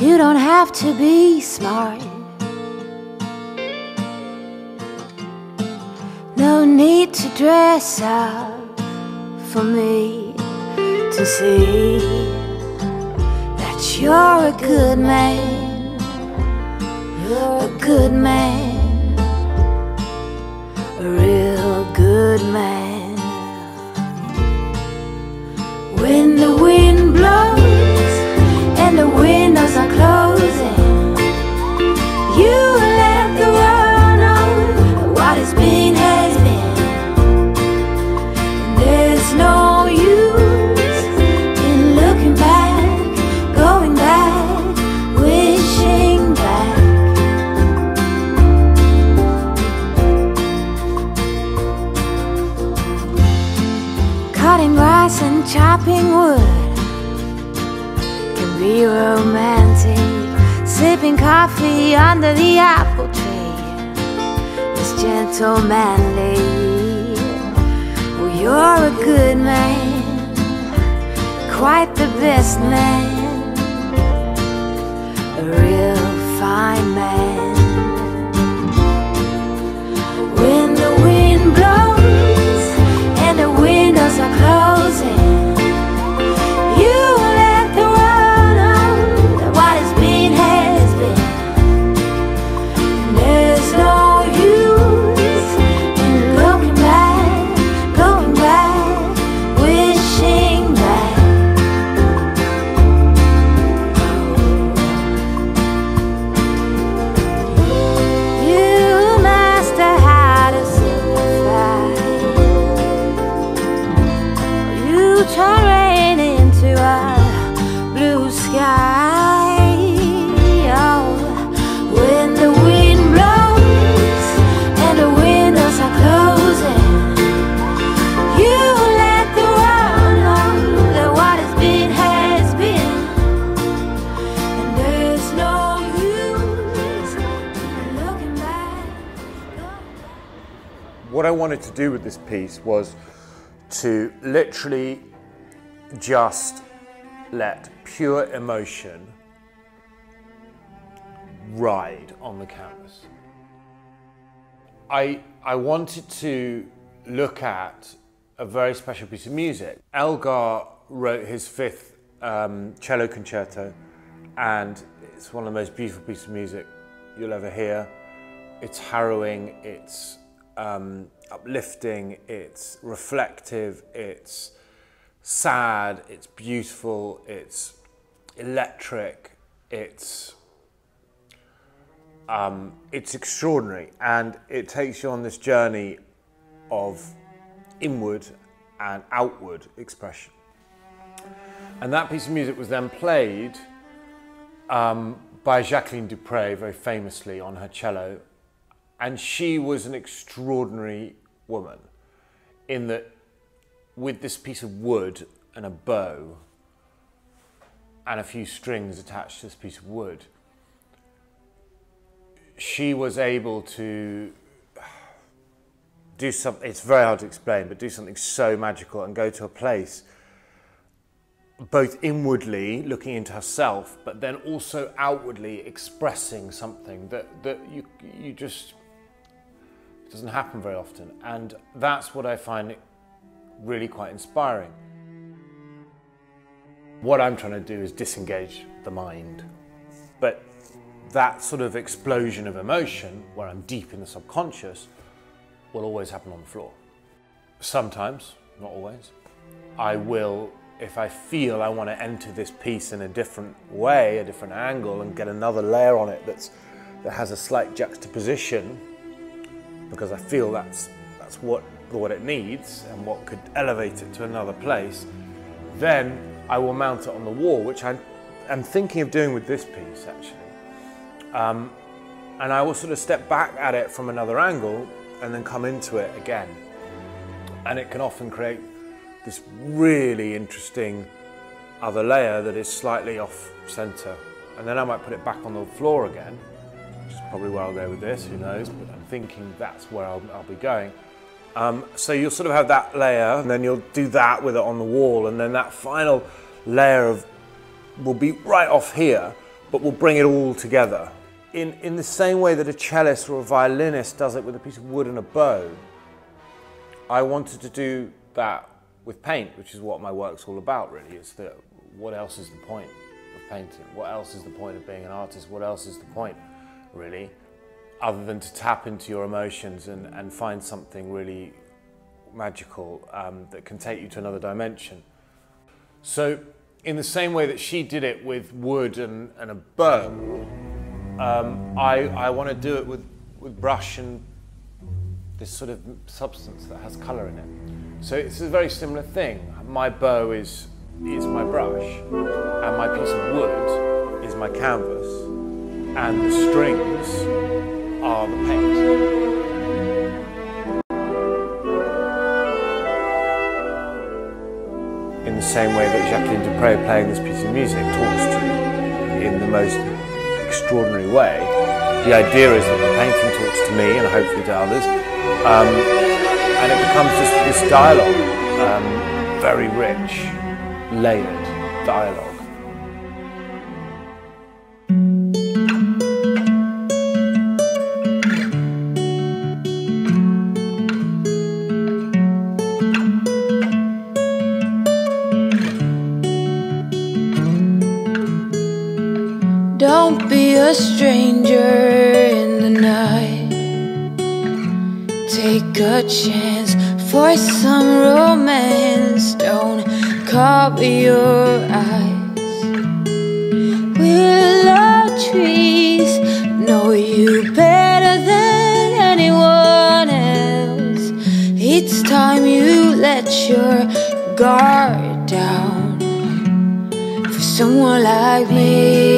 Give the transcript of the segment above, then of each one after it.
You don't have to be smart. No need to dress up for me to see that you're a good man. You're a good man, a real good man. Under the apple tree is gentlemanly. Well, you're a good man, quite the best man, a real fine man. When the wind blows and the windows are closing, do with this piece was to literally just let pure emotion ride on the canvas. I, I wanted to look at a very special piece of music. Elgar wrote his fifth um, cello concerto, and it's one of the most beautiful pieces of music you'll ever hear. It's harrowing, it's um, uplifting, it's reflective, it's sad, it's beautiful, it's electric, it's um, it's extraordinary, and it takes you on this journey of inward and outward expression. And that piece of music was then played um, by Jacqueline du Pré very famously on her cello. And she was an extraordinary woman in that with this piece of wood and a bow and a few strings attached to this piece of wood, she was able to do something, it's very hard to explain, but do something so magical and go to a place both inwardly looking into herself, but then also outwardly expressing something that, that you, you just, doesn't happen very often. And that's what I find really quite inspiring. What I'm trying to do is disengage the mind. But that sort of explosion of emotion, where I'm deep in the subconscious, will always happen on the floor. Sometimes, not always, I will, if I feel I want to enter this piece in a different way, a different angle, and get another layer on it that's, that has a slight juxtaposition, because I feel that's, that's what, what it needs and what could elevate it to another place, then I will mount it on the wall, which I am thinking of doing with this piece actually. Um, and I will sort of step back at it from another angle and then come into it again. And it can often create this really interesting other layer that is slightly off center. And then I might put it back on the floor again, which is probably where I'll go with this, who knows, but thinking that's where I'll, I'll be going. Um, so you'll sort of have that layer, and then you'll do that with it on the wall, and then that final layer of will be right off here, but we'll bring it all together. In, in the same way that a cellist or a violinist does it with a piece of wood and a bow, I wanted to do that with paint, which is what my work's all about really. It's that what else is the point of painting? What else is the point of being an artist? What else is the point, really? Other than to tap into your emotions and, and find something really magical um, that can take you to another dimension. So in the same way that she did it with wood and, and a bow, um, I, I want to do it with, with brush and this sort of substance that has colour in it. So it's a very similar thing. My bow is, is my brush, and my piece of wood is my canvas, and the strings the paint. in the same way that Jacqueline du Pré playing this piece of music talks to you in the most extraordinary way. The idea is that the painting talks to me and hopefully to others, um, and it becomes just this dialogue, um, very rich, layered dialogue. A stranger in the night. Take a chance for some romance. Don't cover your eyes. Willow trees know you better than anyone else. It's time you let your guard down for someone like me.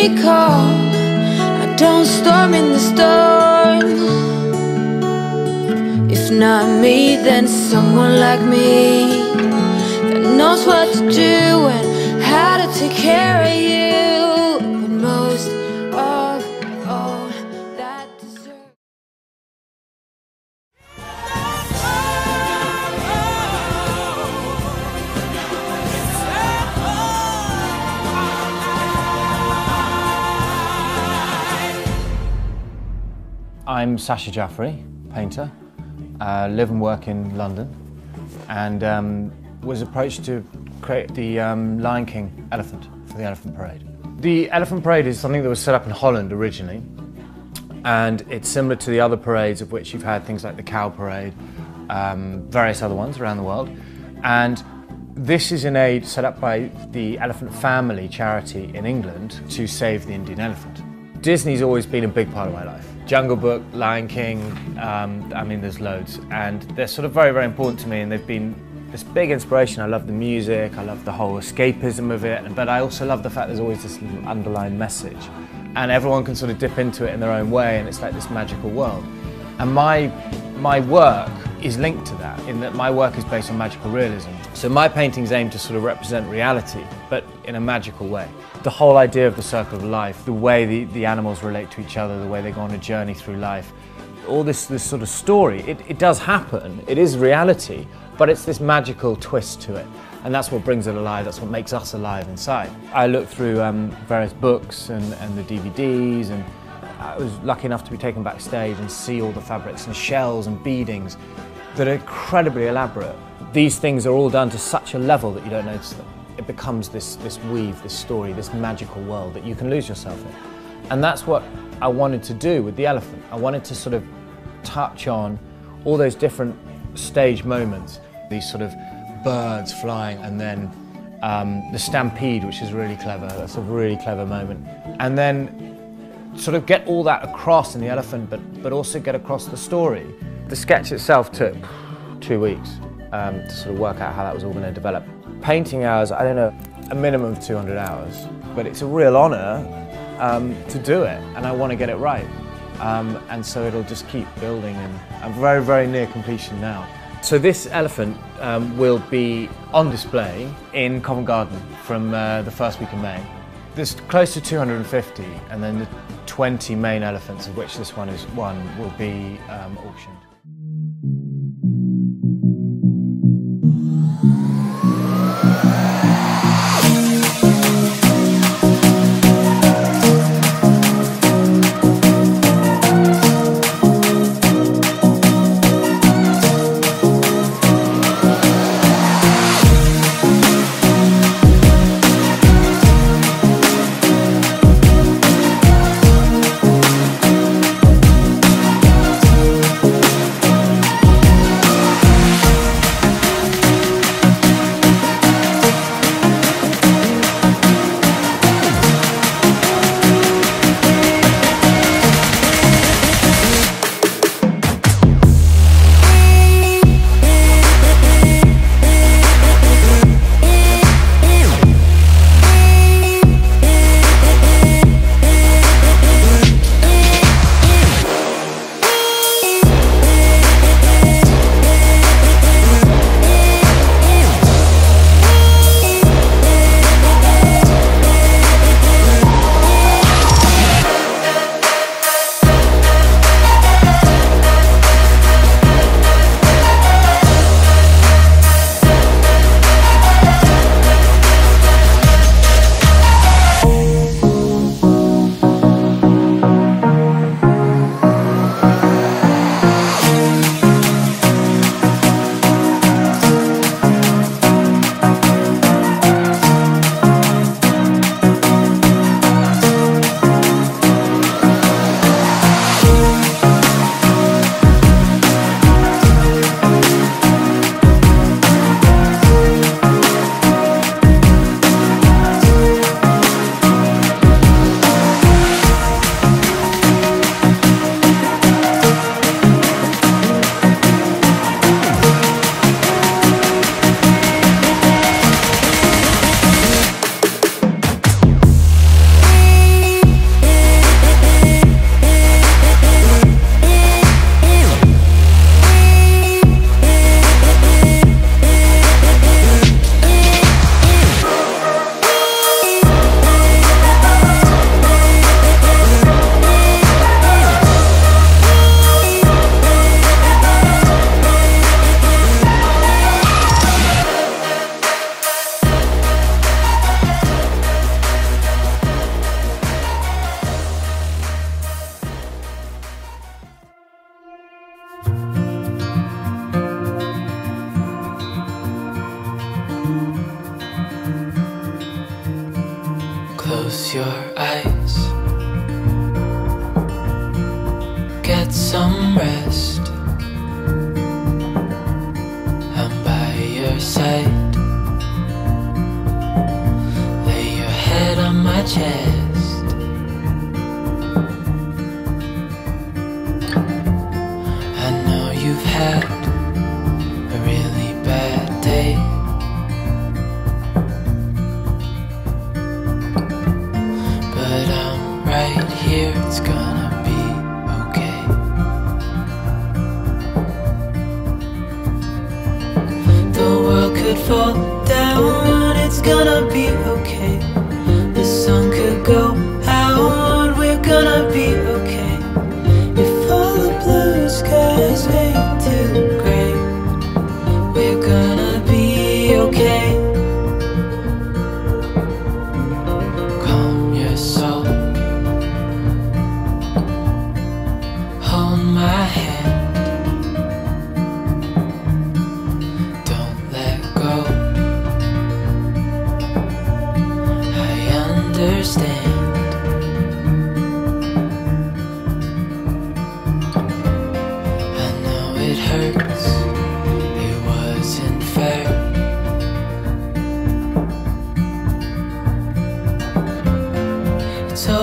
Pretty calm. I don't storm in the storm. If not me, then someone like me that knows what to do and how to take care of you. I'm Sacha Jafri, painter. Uh, live and work in London, and um, was approached to create the um, Lion King elephant for the Elephant Parade. The Elephant Parade is something that was set up in Holland originally, and it's similar to the other parades of which you've had things like the Cow Parade, um, various other ones around the world, and this is an aid set up by the Elephant Family charity in England to save the Indian elephant. Disney's always been a big part of my life. Jungle Book, Lion King, um, I mean, there's loads. And they're sort of very, very important to me, and they've been this big inspiration. I love the music, I love the whole escapism of it, but I also love the fact there's always this underlying message. And everyone can sort of dip into it in their own way, and it's like this magical world. And my, my work is linked to that, in that my work is based on magical realism. So my paintings aim to sort of represent reality, but in a magical way. The whole idea of the circle of life, the way the, the animals relate to each other, the way they go on a journey through life, all this, this sort of story, it, it does happen, it is reality, but it's this magical twist to it. And that's what brings it alive, that's what makes us alive inside. I looked through um, various books and, and the DVDs, and I was lucky enough to be taken backstage and see all the fabrics and shells and beadings that are incredibly elaborate. These things are all done to such a level that you don't notice them. It becomes this, this weave, this story, this magical world that you can lose yourself in. And that's what I wanted to do with the elephant. I wanted to sort of touch on all those different stage moments, these sort of birds flying and then um, the stampede, which is really clever. That's a really clever moment. And then sort of get all that across in the elephant, but, but also get across the story. The sketch itself took two weeks um, to sort of work out how that was all going to develop. Painting hours, I don't know, a minimum of 200 hours, but it's a real honour um, to do it, and I want to get it right. Um, and so it'll just keep building, and I'm very, very near completion now. So this elephant um, will be on display in Covent Garden from uh, the first week of May. There's close to 250, and then the 20 main elephants, of which this one is one, will be um, auctioned.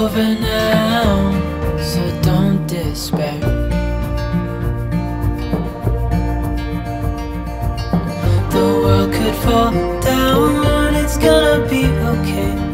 over now, so don't despair. The world could fall down, it's gonna be okay.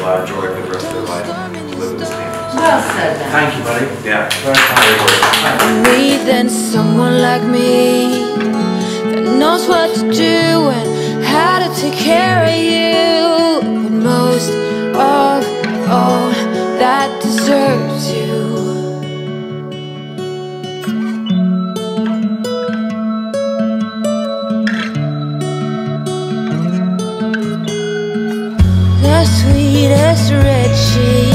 I lot joy for the rest of life then. Thank you, buddy. Yeah. Someone like me that knows what to do and how to take care of you. red cheek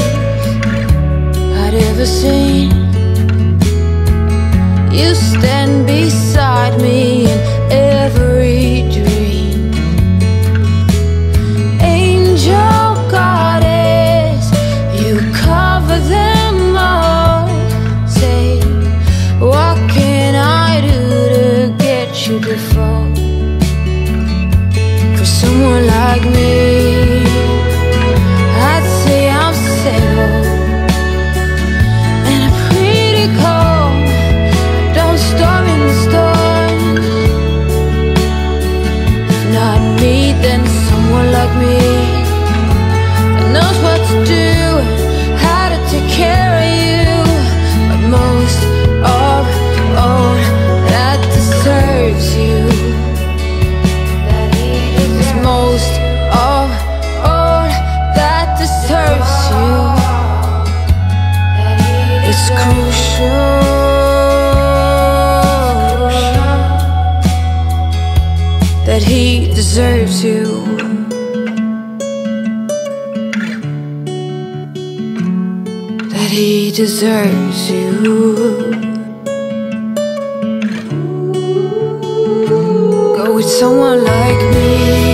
I'd ever seen. Deserves you. Go with someone like me.